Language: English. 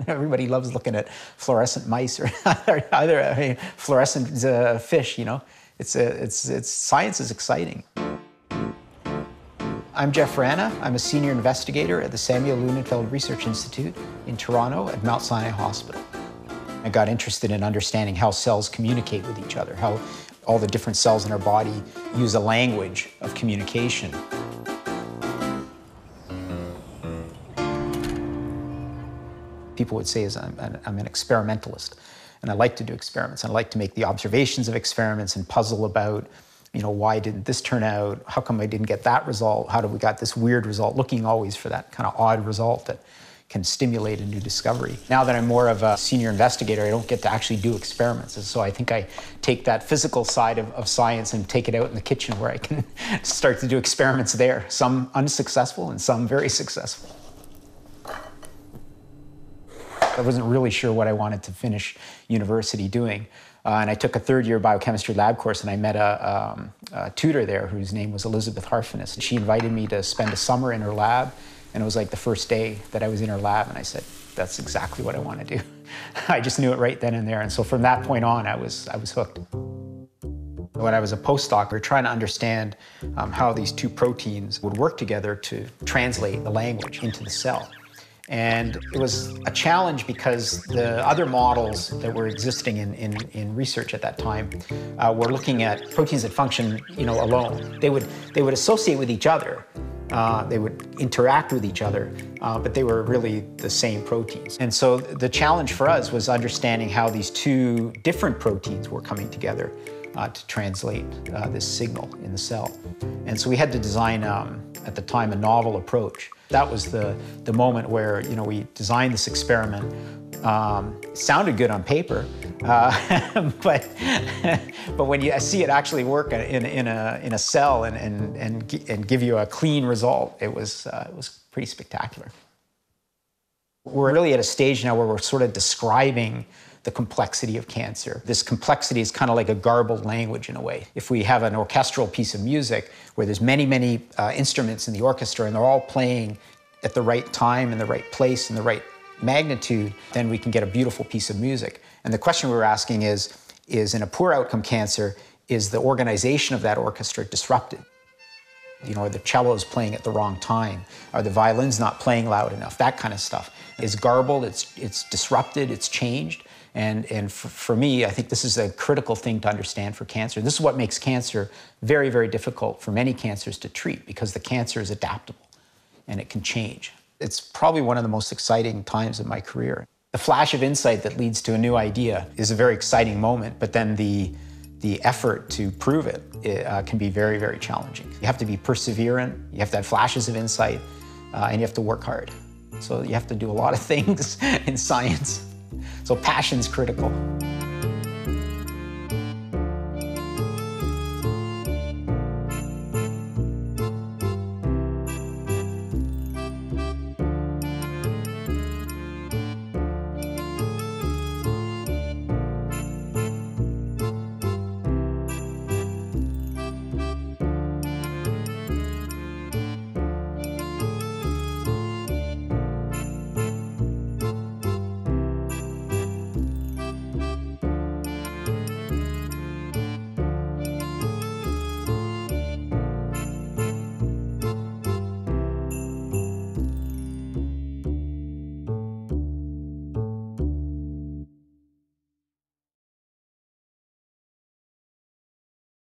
Everybody loves looking at fluorescent mice or either I mean, fluorescent uh, fish, you know. It's, a, it's, it's, science is exciting. I'm Jeff Wrana. I'm a senior investigator at the Samuel Lunenfeld Research Institute in Toronto at Mount Sinai Hospital. I got interested in understanding how cells communicate with each other, how all the different cells in our body use a language of communication. People would say is I'm an, I'm an experimentalist, and I like to do experiments. And I like to make the observations of experiments and puzzle about, you know, why didn't this turn out? How come I didn't get that result? How did we got this weird result? Looking always for that kind of odd result that can stimulate a new discovery. Now that I'm more of a senior investigator, I don't get to actually do experiments. And so I think I take that physical side of, of science and take it out in the kitchen where I can start to do experiments there, some unsuccessful and some very successful. I wasn't really sure what I wanted to finish university doing. Uh, and I took a third year biochemistry lab course, and I met a, um, a tutor there whose name was Elizabeth Harfiness. She invited me to spend a summer in her lab and it was like the first day that I was in her lab, and I said, that's exactly what I want to do. I just knew it right then and there. And so from that point on, I was, I was hooked. When I was a postdoc, we were trying to understand um, how these two proteins would work together to translate the language into the cell. And it was a challenge because the other models that were existing in, in, in research at that time uh, were looking at proteins that function you know, alone. They would, they would associate with each other, uh, they would interact with each other, uh, but they were really the same proteins. And so the challenge for us was understanding how these two different proteins were coming together uh, to translate uh, this signal in the cell. And so we had to design, um, at the time, a novel approach. That was the, the moment where you know, we designed this experiment um, sounded good on paper, uh, but but when you see it actually work in, in, a, in a cell and, and, and, and give you a clean result, it was, uh, it was pretty spectacular. We're really at a stage now where we're sort of describing the complexity of cancer. This complexity is kind of like a garbled language in a way. If we have an orchestral piece of music where there's many, many uh, instruments in the orchestra and they're all playing at the right time in the right place in the right magnitude, then we can get a beautiful piece of music. And the question we were asking is, is in a poor outcome cancer, is the organization of that orchestra disrupted? You know, are the cellos playing at the wrong time? Are the violins not playing loud enough? That kind of stuff. It's garbled, it's, it's disrupted, it's changed. And, and for, for me, I think this is a critical thing to understand for cancer. This is what makes cancer very, very difficult for many cancers to treat because the cancer is adaptable and it can change. It's probably one of the most exciting times in my career. The flash of insight that leads to a new idea is a very exciting moment, but then the, the effort to prove it, it uh, can be very, very challenging. You have to be perseverant, you have to have flashes of insight, uh, and you have to work hard. So you have to do a lot of things in science. So passion's critical.